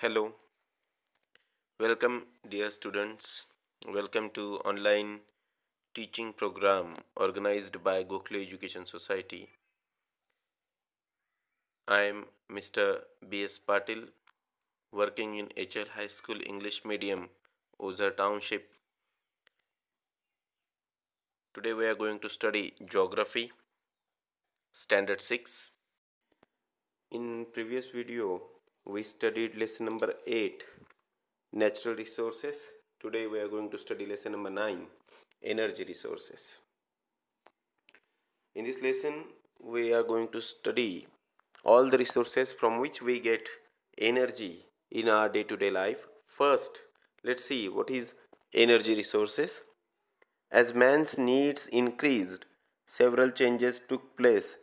Hello, welcome dear students. Welcome to online teaching program organized by Gokhale Education Society. I am Mr. B.S. Patil, working in HL High School English Medium, Ojhar Township. Today we are going to study Geography, Standard 6. In previous video, we studied lesson number 8, Natural Resources. Today we are going to study lesson number 9, Energy Resources. In this lesson, we are going to study all the resources from which we get energy in our day-to-day life first let's see what is energy resources as man's needs increased several changes took place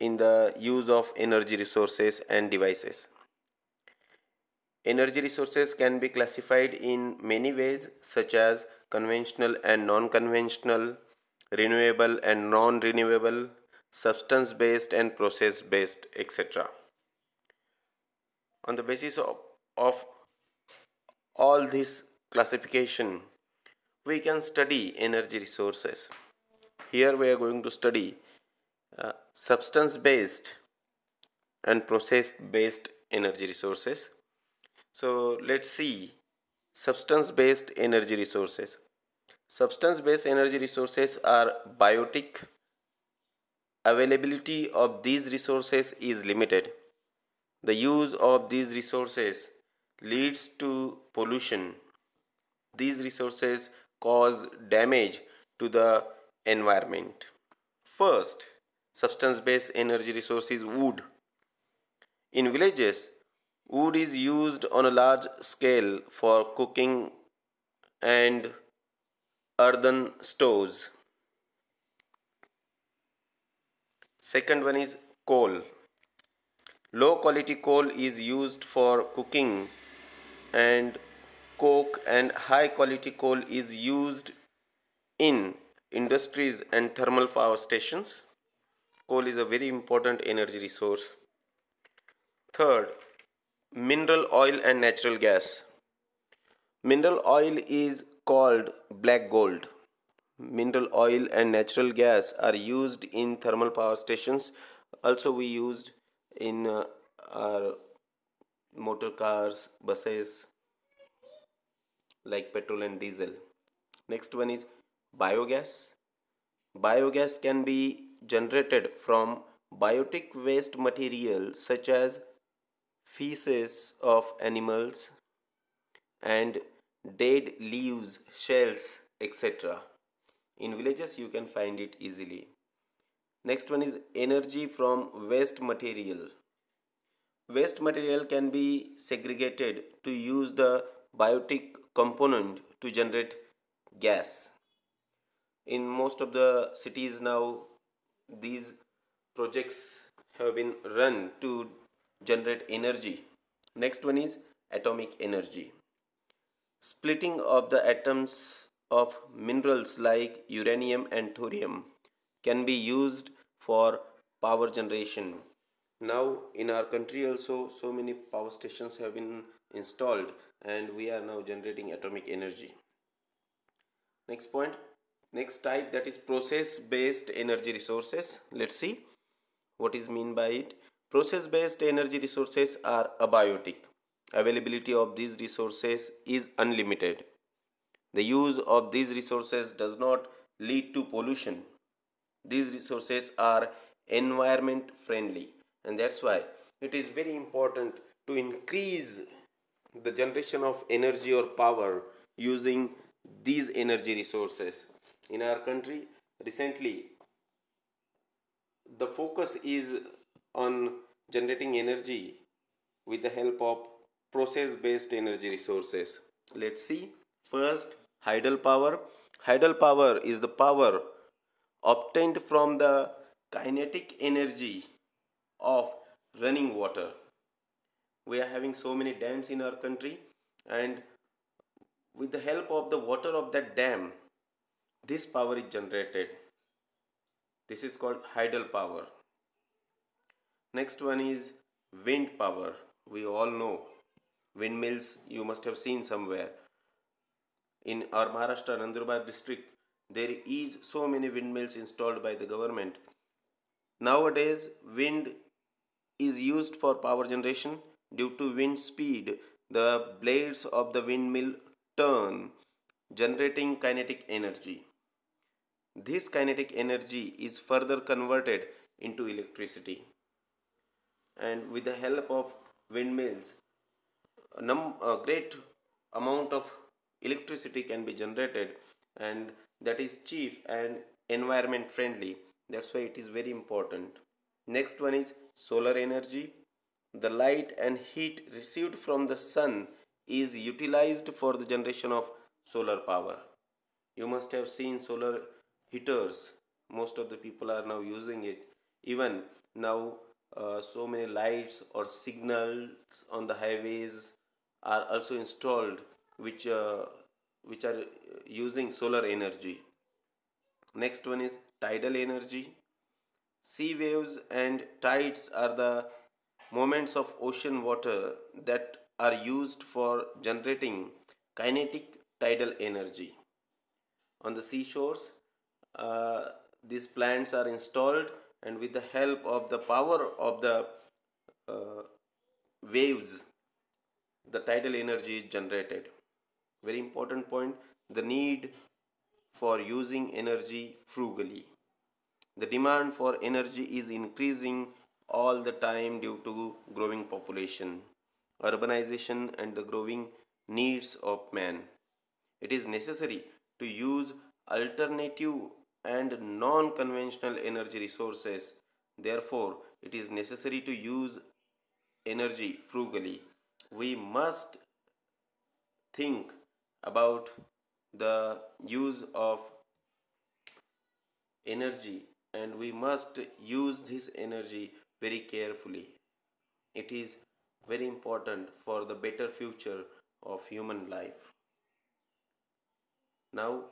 in the use of energy resources and devices energy resources can be classified in many ways such as conventional and non-conventional renewable and non-renewable substance based and process based etc on the basis of, of all this classification we can study energy resources. Here we are going to study uh, substance based and process based energy resources so let's see substance based energy resources substance based energy resources are biotic availability of these resources is limited. The use of these resources leads to pollution. These resources cause damage to the environment. First, substance-based energy resource is wood. In villages, wood is used on a large scale for cooking and earthen stoves. Second one is coal. Low quality coal is used for cooking and coke and high quality coal is used in industries and thermal power stations. Coal is a very important energy resource. Third, mineral oil and natural gas. Mineral oil is called black gold. Mineral oil and natural gas are used in thermal power stations. Also we used in uh, our motor cars buses like petrol and diesel. Next one is biogas. Biogas can be generated from biotic waste material such as feces of animals and dead leaves shells etc in villages you can find it easily. Next one is energy from waste material. Waste material can be segregated to use the biotic component to generate gas. In most of the cities now these projects have been run to generate energy next one is atomic energy splitting of the atoms of minerals like uranium and thorium can be used for power generation. Now in our country also so many power stations have been installed and we are now generating atomic energy. Next point, next type that is process based energy resources. Let's see what is mean by it. Process based energy resources are abiotic. Availability of these resources is unlimited the use of these resources does not lead to pollution. These resources are environment friendly and that's why it is very important to increase the generation of energy or power using these energy resources. In our country recently the focus is on generating energy with the help of process based energy resources. Let's see first Hydel power. Hydel power is the power obtained from the kinetic energy of running water. We are having so many dams in our country and with the help of the water of that dam, this power is generated. This is called hydel power. Next one is wind power. We all know windmills you must have seen somewhere. In our Maharashtra Nandurbar district there is so many windmills installed by the government. Nowadays wind is used for power generation due to wind speed. The blades of the windmill turn generating kinetic energy. This kinetic energy is further converted into electricity and with the help of windmills a, num- a great amount of electricity can be generated and that is cheap and environment friendly. That's why it is very important. Next one is solar energy. The light and heat received from the sun is utilized for the generation of solar power. You must have seen solar heaters. Most of the people are now using it. Even now uh, so many lights or signals on the highways are also installed which uh, which are using solar energy. Next one is tidal energy. Sea waves and tides are the moments of ocean water that are used for generating kinetic tidal energy. On the seashores uh, these plants are installed and with the help of the power of the uh, waves the tidal energy is generated. Very important point the need for using energy frugally. The demand for energy is increasing all the time due to growing population urbanization and the growing needs of man. It is necessary to use alternative and non-conventional energy resources. Therefore, it is necessary to use energy frugally. We must think about the use of energy and we must use this energy very carefully. It is very important for the better future of human life. Now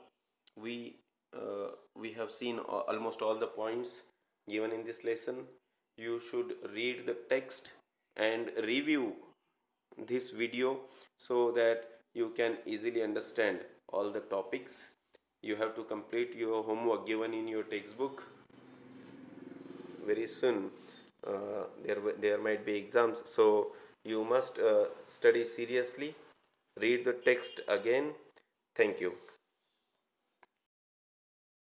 we uh, we have seen almost all the points given in this lesson. You should read the text and review this video so that you can easily understand all the topics. You have to complete your homework given in your textbook very soon. Uh, there there might be exams. So you must uh, study seriously. Read the text again. Thank you